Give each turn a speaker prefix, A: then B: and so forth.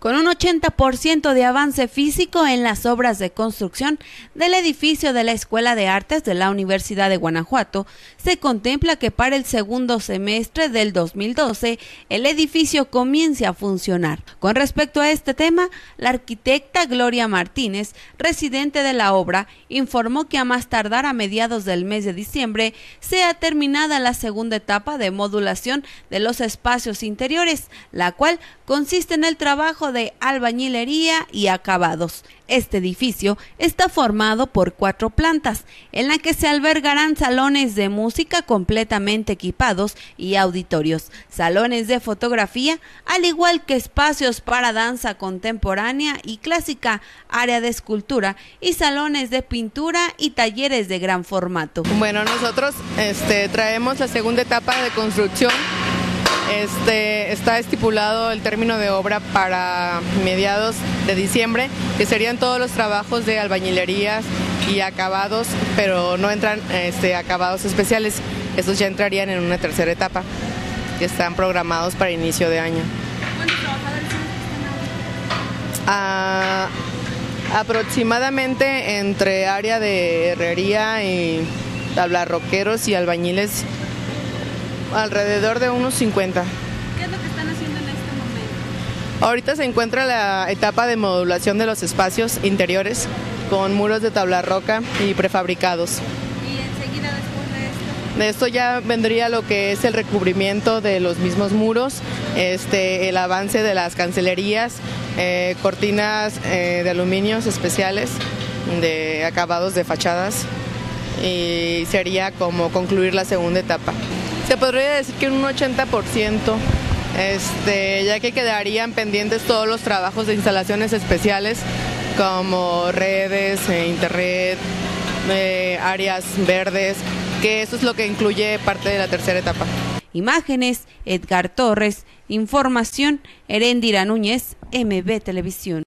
A: con un 80% de avance físico en las obras de construcción del edificio de la Escuela de Artes de la Universidad de Guanajuato, se contempla que para el segundo semestre del 2012 el edificio comience a funcionar. Con respecto a este tema, la arquitecta Gloria Martínez, residente de la obra, informó que a más tardar a mediados del mes de diciembre sea terminada la segunda etapa de modulación de los espacios interiores, la cual consiste en el trabajo de albañilería y acabados. Este edificio está formado por cuatro plantas, en la que se albergarán salones de música completamente equipados y auditorios, salones de fotografía, al igual que espacios para danza contemporánea y clásica, área de escultura y salones de pintura y talleres de gran formato.
B: Bueno, nosotros este, traemos la segunda etapa de construcción este, está estipulado el término de obra para mediados de diciembre, que serían todos los trabajos de albañilerías y acabados, pero no entran este, acabados especiales. Estos ya entrarían en una tercera etapa, que están programados para inicio de año. Ah, aproximadamente entre área de herrería y tablarroqueros y albañiles alrededor de unos 50.
A: ¿Qué es lo que están haciendo en este momento?
B: Ahorita se encuentra la etapa de modulación de los espacios interiores con muros de tabla roca y prefabricados.
A: ¿Y enseguida después de esto?
B: De esto ya vendría lo que es el recubrimiento de los mismos muros, este, el avance de las cancelerías, eh, cortinas eh, de aluminios especiales de acabados de fachadas y sería como concluir la segunda etapa. Se podría decir que un 80%, este, ya que quedarían pendientes todos los trabajos de instalaciones especiales como redes, eh, internet, eh, áreas verdes, que eso es lo que incluye parte de la tercera etapa.
A: Imágenes, Edgar Torres, información, Herendira Núñez, MB Televisión.